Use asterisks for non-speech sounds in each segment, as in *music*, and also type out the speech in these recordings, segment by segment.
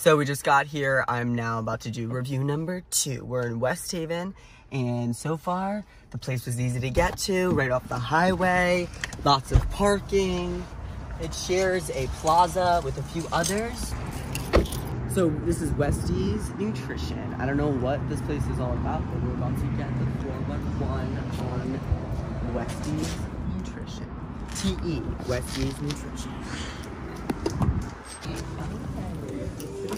So we just got here. I'm now about to do review number two. We're in West Haven, and so far, the place was easy to get to, right off the highway, lots of parking. It shares a plaza with a few others. So this is Westie's Nutrition. I don't know what this place is all about, but we're about to get the 411 on Westie's Nutrition. TE, Westie's Nutrition. So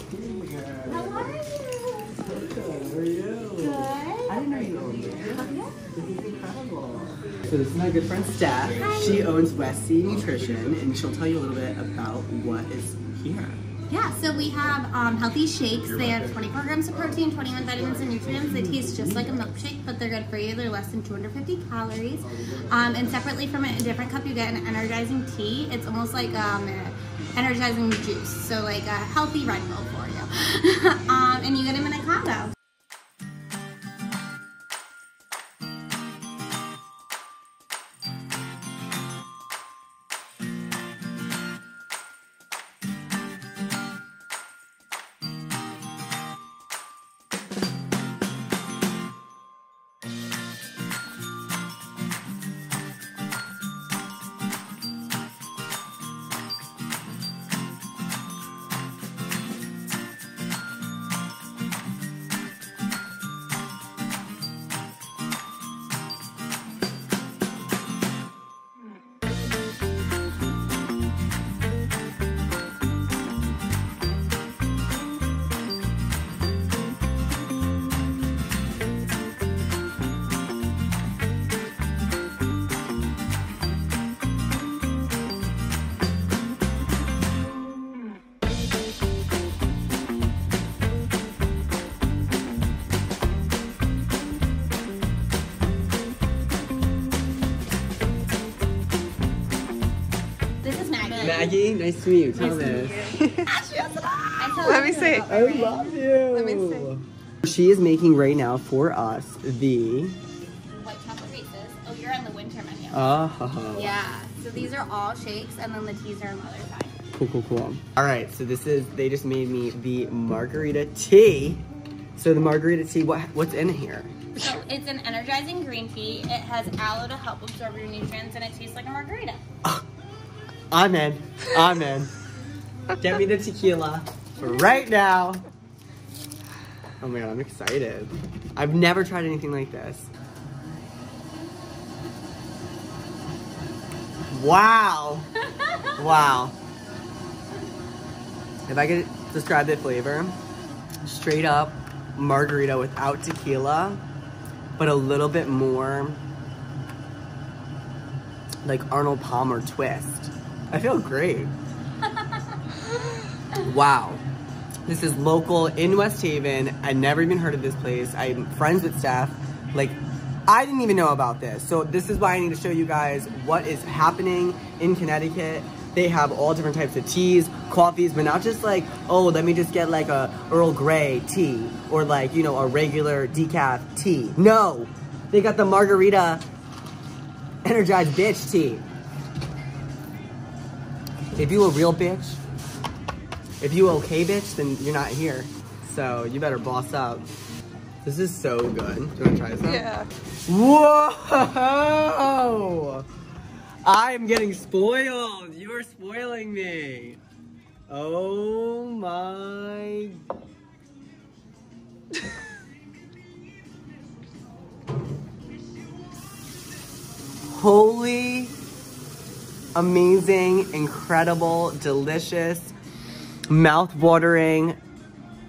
this is my good friend Steph. She owns Westie Nutrition, and she'll tell you a little bit about what is here. Yeah, so we have um, healthy shakes. They have 24 grams of protein, 21 vitamins and nutrients. They taste just like a milkshake, but they're good for you. They're less than 250 calories. Um, and separately from it, a different cup, you get an energizing tea. It's almost like um, an energizing juice. So like a healthy Red Bull for you. *laughs* um, and you Maggie. Nice to meet you. Tell this. I tell *laughs* Let me see. I love you. Let me see. She is making right now for us the. White chocolate Reese's. Oh, you're on the winter menu. Oh. Yeah, so these are all shakes, and then the teas are on the other side. Cool, cool, cool. All right, so this is, they just made me the margarita tea. So the margarita tea, what what's in here? So it's an energizing green tea. It has aloe to help absorb your nutrients, and it tastes like a margarita. Ah, I'm in. Get me the tequila right now. Oh my god, I'm excited. I've never tried anything like this. Wow. wow. If I could describe the flavor, straight up margarita without tequila, but a little bit more like Arnold Palmer twist. I feel great. wow. This is local in West Haven. I never even heard of this place. I'm friends with Steph. Like, I didn't even know about this. So this is why I need to show you guys what is happening in Connecticut. They have all different types of teas, coffees, but not just like, oh, let me just get like a Earl Grey tea or like, you know, a regular decaf tea. No, they got the margarita energized bitch tea. If you a real bitch, if you okay bitch, then you're not here. So you better boss up. This is so good. Do you wanna try this out? Yeah. Whoa! I am getting spoiled. You are spoiling me. Oh my. *laughs* Holy, amazing, incredible, delicious, mouth-watering,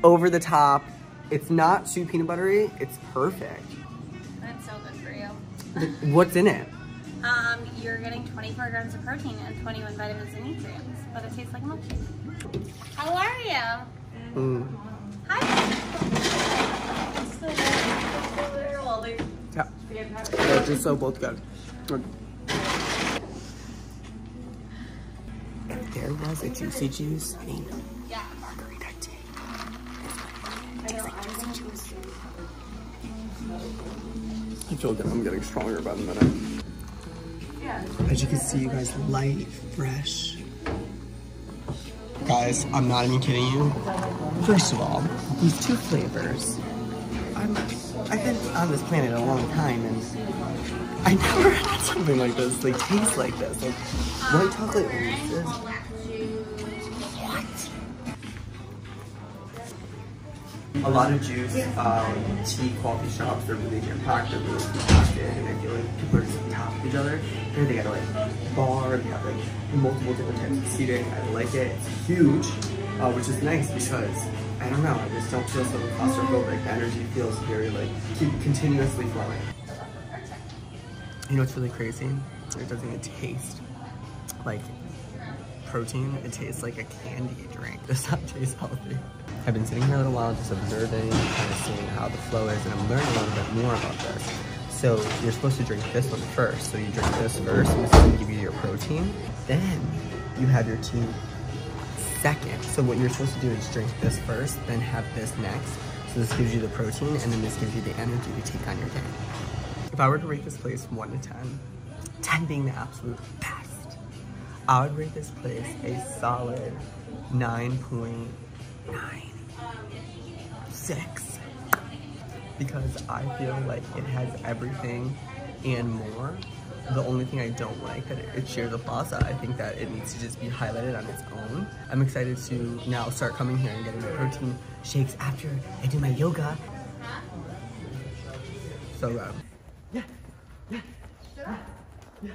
over the top. It's not too peanut buttery. It's perfect. That's so good for you. What's in it? Um, you're getting 24 grams of protein and 21 vitamins and nutrients, but it tastes like milkshake. How are you? Mm. Hi. *laughs* Yeah. They're just so both good. There was a juicy juice, I mean, Yeah. margarita tea. I feel good. I'm getting stronger by the minute. As you can see, you guys, light, fresh. Guys, I'm not even kidding you. First of all, these two flavors. I'm, I've been on this planet a long time and I never *laughs* had something like this, like taste like this. Like white chocolate. What? A lot of juice, um, tea coffee shops are really jam-packed, they're really compacted, and I feel like people are just on top of each other. And they got a like bar, they have like multiple different types of seating. I like it. It's huge, uh, which is nice because I don't know, I just don't feel so claustrophobic. The energy feels very like keep continuously flowing. You know what's really crazy? It doesn't even taste like protein. It tastes like a candy drink. *laughs* Does not taste healthy. I've been sitting here a little while just observing, kind of seeing how the flow is, and I'm learning a little bit more about this. So you're supposed to drink this one first. So you drink this first, and it's going to give you your protein. Then you have your tea second. So what you're supposed to do is drink this first, then have this next. So this gives you the protein, and then this gives you the energy to take on your day. If I were to rate this place from 1 to 10, 10 being the absolute best, I would rate this place a solid 9.96 because I feel like it has everything and more. The only thing I don't like that it, it shares a plaza. I think that it needs to just be highlighted on its own. I'm excited to now start coming here and getting my protein shakes after I do my yoga. So good. Yeah, yeah, yeah, yeah,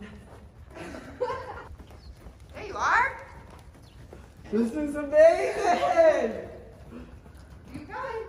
yeah. There you are. This is amazing! Keep going.